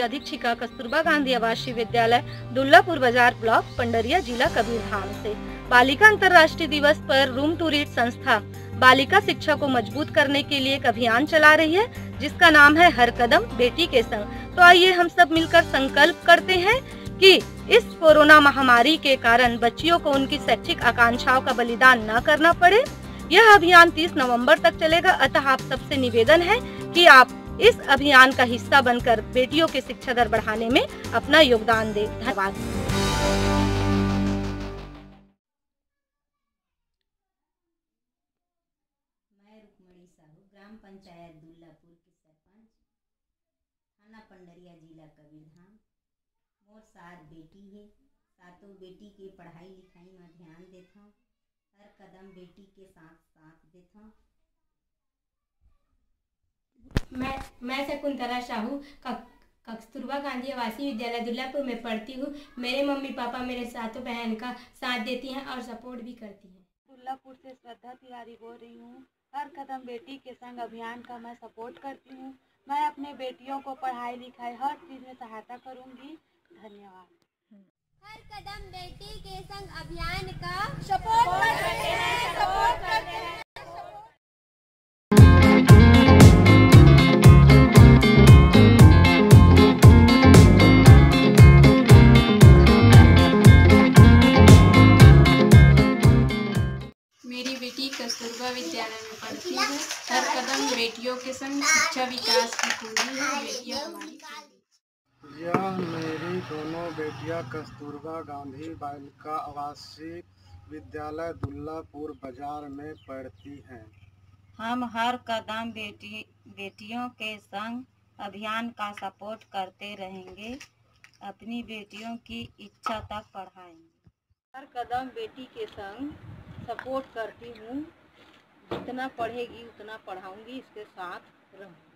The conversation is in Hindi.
की अधीक्षिका कस्तूरबा गांधी आवासीय विद्यालय, दुल्लापुर बाज़ार ब्लॉक, पंडरिया जिला कबीरधाम से। बालिका अंतर्राष्ट्रीय दिवस पर रूम टू रीड संस्था। बालिका शिक्षा को मज़बूत करने के लिए एक अभियान चला रही है, जिसका नाम है हर कदम बेटी के संग। तो आइए हम सब मिलकर संकल्प करते हैं कि इस कोरोना महामारी के कारण बच्चियों को उनकी शैक्षिक आकांक्षाओं का बलिदान न करना पड़े। यह अभियान 30 नवंबर तक चलेगा। अतः आप सबसे निवेदन है कि आप इस अभियान का हिस्सा बनकर बेटियों के शिक्षा दर बढ़ाने में अपना योगदान दें। धन्यवाद। पंचायत दुल्लापुर की सरपंच, थाना पंडरिया जिला कबीरधाम। मोर सात बेटी है। सातों बेटी के पढ़ाई लिखाई में ध्यान देता हर कदम बेटी के साथ साथ देता मैं मैं शकुंतला साहू कस्तूरबा गांधी आवासीय विद्यालय दुल्लापुर में पढ़ती हूँ। मेरे मम्मी पापा मेरे सातों बहन का साथ देती हैं और सपोर्ट भी करती हैं। दुल्लापुर से श्रद्धा तिवारी बोल रही हूँ। हर कदम बेटी के संग अभियान का मैं सपोर्ट करती हूँ। मैं अपने बेटियों को पढ़ाई लिखाई हर चीज़ में सहायता करूँगी। धन्यवाद। हर कदम बेटी के संग कस्तूरबा विद्यालय में पढ़ती है। हर कदम बेटियों के संग शिक्षा विकास की कुंजी है बेटियाँ हमारी। यह मेरी दोनों बेटियाँ कस्तूरबा गांधी बालिका आवासीय विद्यालय दुल्लापुर बाज़ार में पढ़ती हैं। हम हर कदम बेटी बेटियों के संग अभियान का सपोर्ट करते रहेंगे अपनी बेटियों की इच्छा तक पढ़ाएँगे। हर कदम बेटी के संग सपोर्ट करती हूँ जितना पढ़ेगी उतना पढ़ाऊँगी इसके साथ रहूँगी।